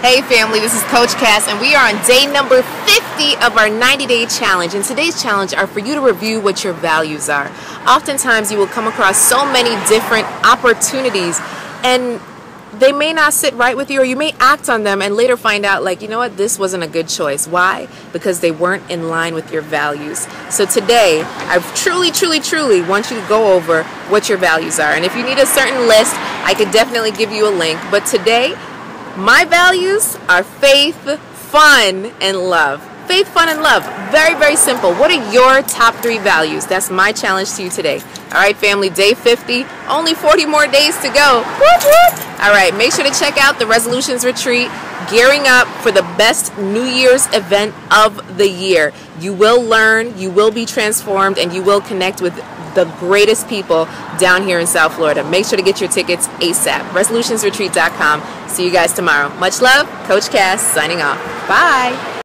Hey family, this is Coach Cass and we are on day number 50 of our 90 day challenge. And today's challenge are for you to review what your values are. Oftentimes you will come across so many different opportunities and they may not sit right with you or you may act on them and later find out like, you know what, this wasn't a good choice. Why? Because they weren't in line with your values. So today, I truly, truly, truly want you to go over what your values are. And if you need a certain list, I could definitely give you a link. But today, my values are faith, fun, and love. Faith, fun, and love. Very, very simple. What are your top three values? That's my challenge to you today. All right, family, day 50. Only 40 more days to go. All right, make sure to check out the Resolutions Retreat, gearing up for the best New Year's event of the year. You will learn, you will be transformed, and you will connect with the greatest people down here in South Florida. Make sure to get your tickets ASAP. Resolutionsretreat.com. See you guys tomorrow. Much love. Coach Cass signing off. Bye.